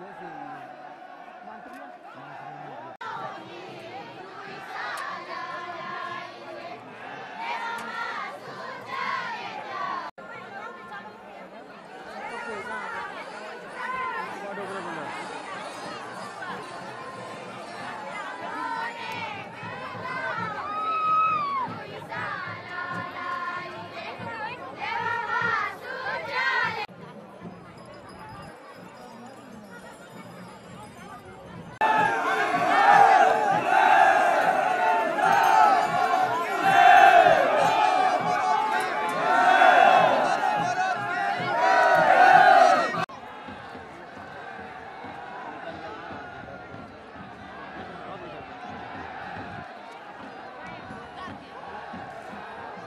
Jesse.